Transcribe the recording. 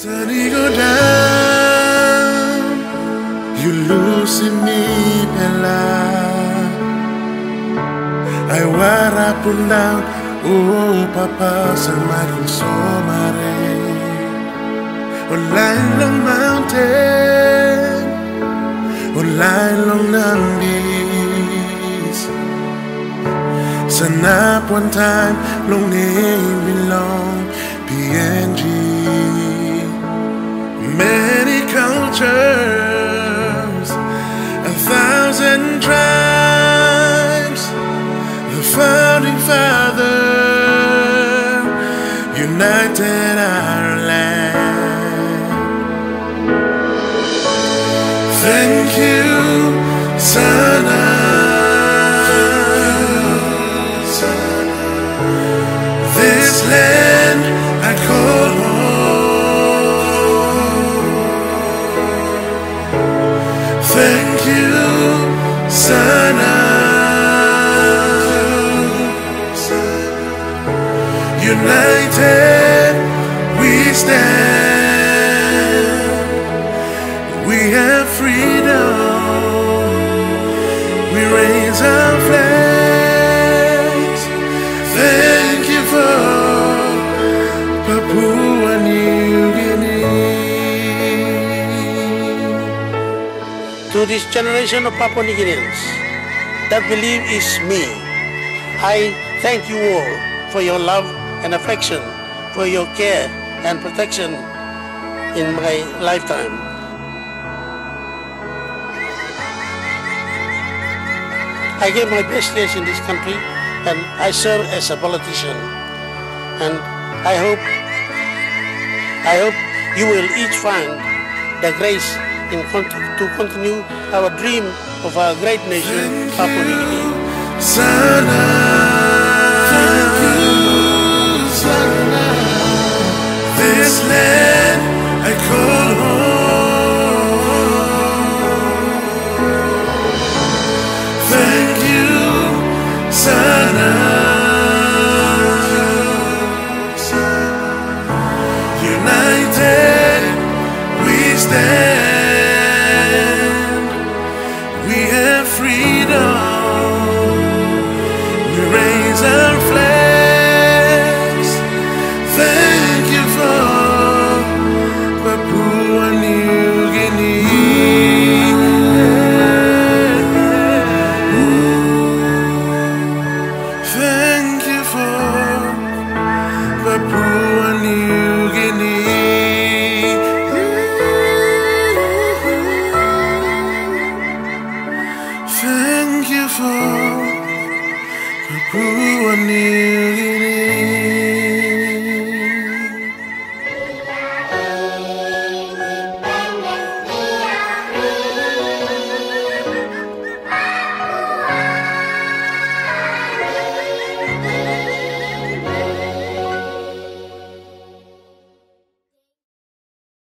Sunny go down, you lose me bella. I wear up and down, oh papa, somebody so mare. Oh line long mountain, oh line long Nandis. Sana one time, long name father united our United we stand. We have freedom. We raise our flags. Thank you for Papua New Guinea. to this generation of Papua New Guineans that believe is me. I thank you all for your love and affection, for your care and protection in my lifetime. I gave my best years in this country and I serve as a politician. And I hope I hope you will each find the grace in to continue our dream of our great nation, Papua New Guinea. I call home. Thank you, Sana. United we stand. thank you for the blue I nearly